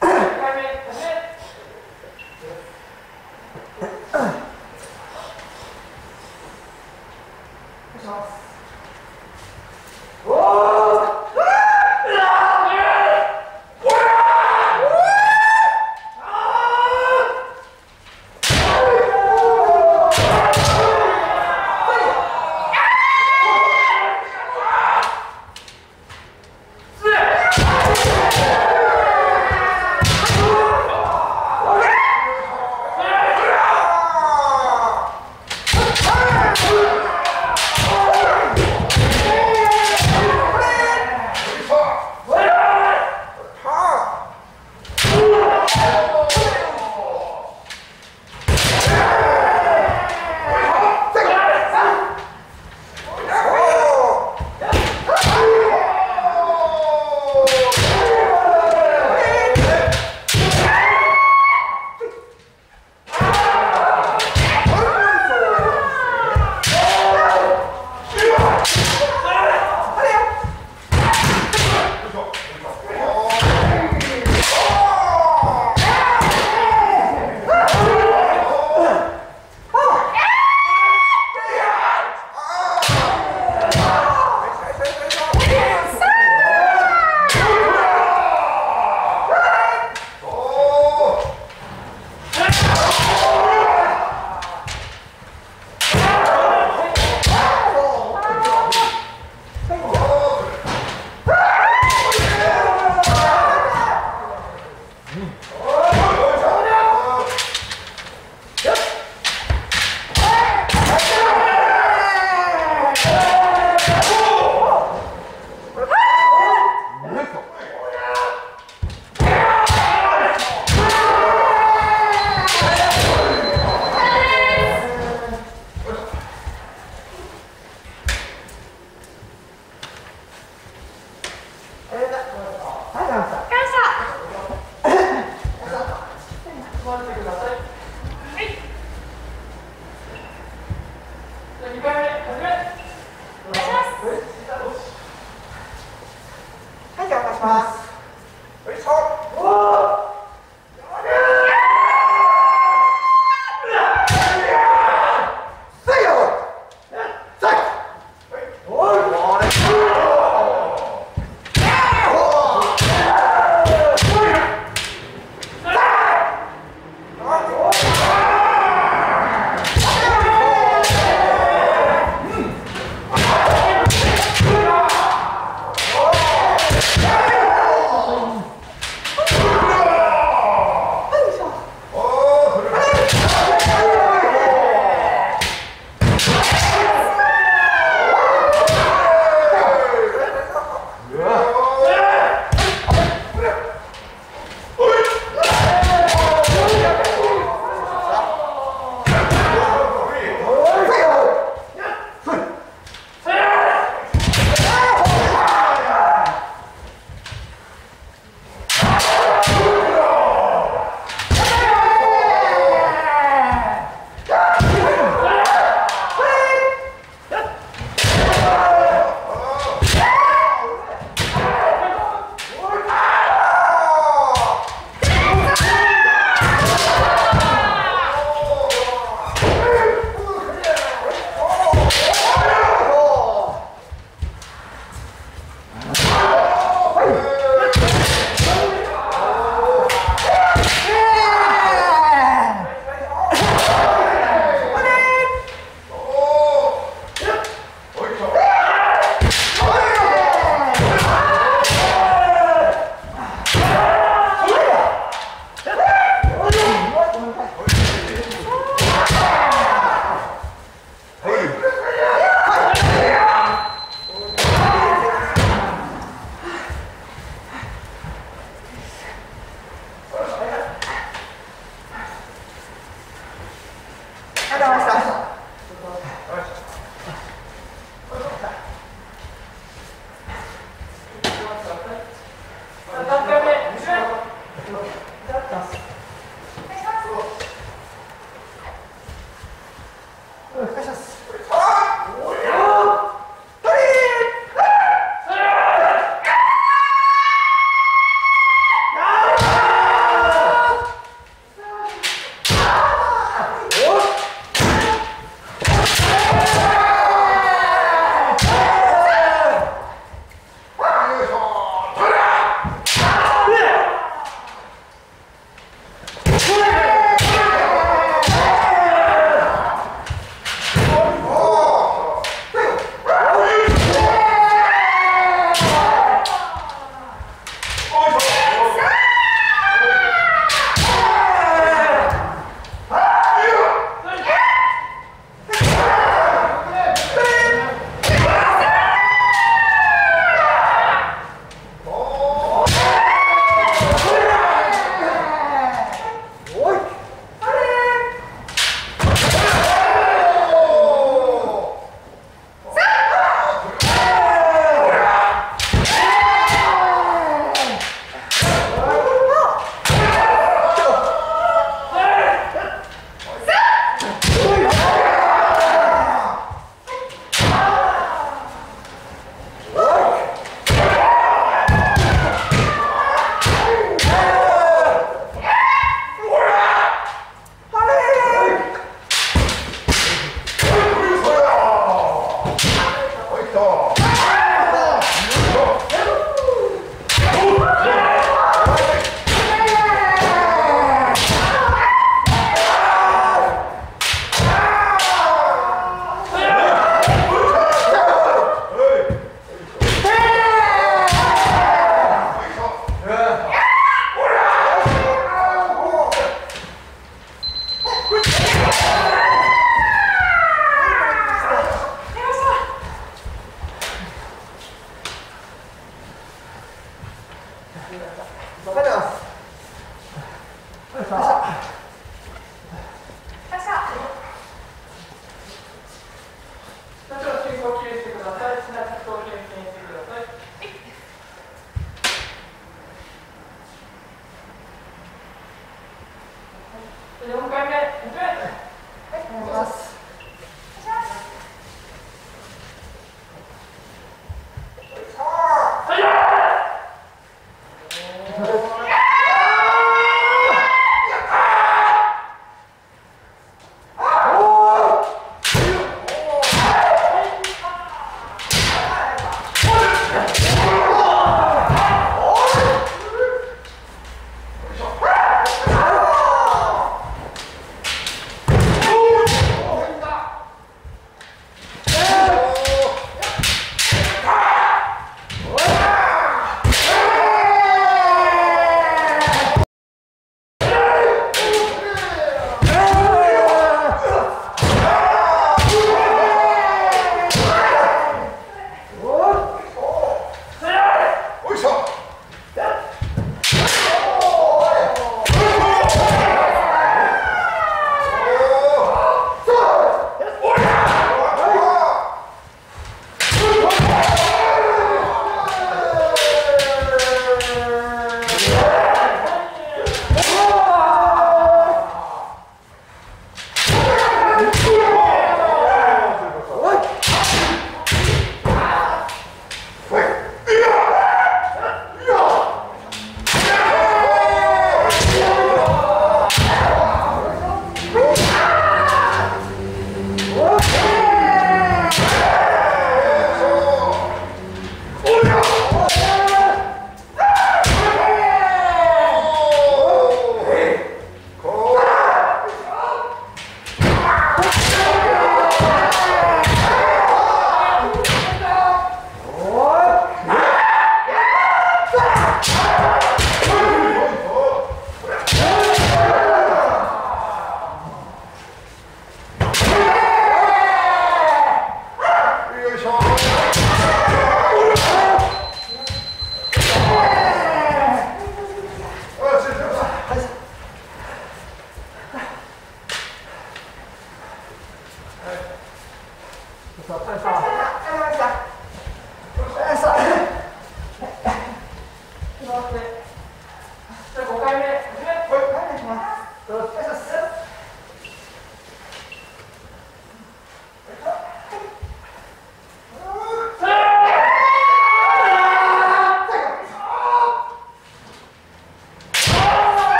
あ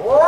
Whoa!